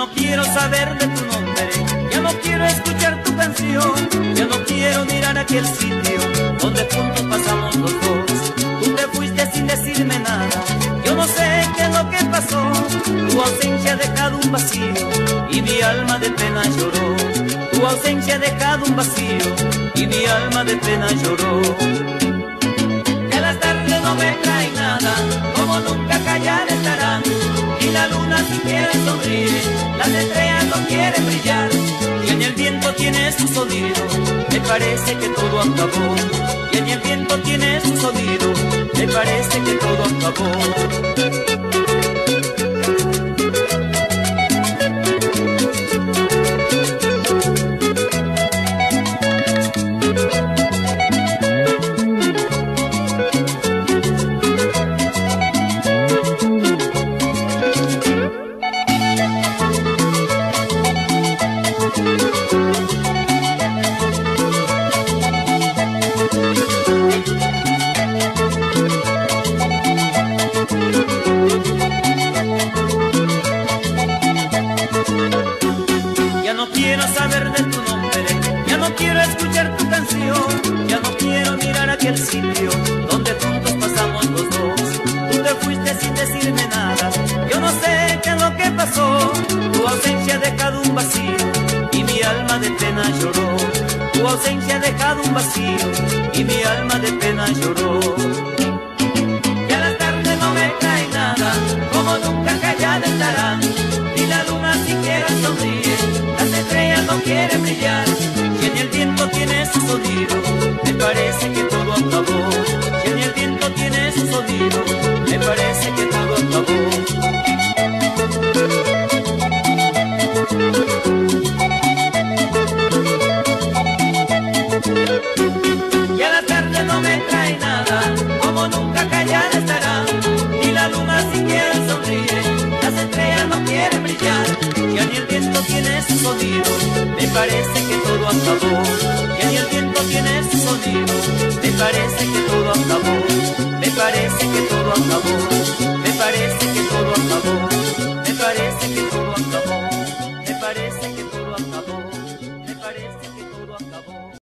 no quiero saber de tu nombre, ya no quiero escuchar tu canción, ya no quiero mirar aquel sitio donde juntos pasamos los dos. Tú te fuiste sin decirme nada, yo no sé qué es lo que pasó. Tu ausencia ha dejado un vacío y mi alma de pena lloró. Tu ausencia ha dejado un vacío y mi alma de pena lloró. Ya las tardes no me la luna siquiera sonríe, las estrellas no quieren brillar. Y en el viento tiene su sonido, me parece que todo acabó. Y en el viento tiene su sonido, me parece que todo acabó. Quiero saber de tu nombre, ya no quiero escuchar tu canción, ya no quiero mirar aquel sitio donde juntos pasamos los dos. Tú te fuiste sin decirme nada, yo no sé qué es lo que pasó. Tu ausencia ha dejado un vacío y mi alma de pena lloró. Tu ausencia ha dejado un vacío y mi alma de pena lloró. Quiere brillar y en el viento tiene su sonido, me parece que todo acabó. Y en el viento tiene su sonido, me parece que todo acabó. Ya la tarde no me trae nada, como nunca callada estará, ni la luna siquiera sonríe, las estrellas no quieren brillar, y en el viento tiene su sonido, me parece que todo acabó. Y en el viento tiene su sonido, que me parece que todo acabó.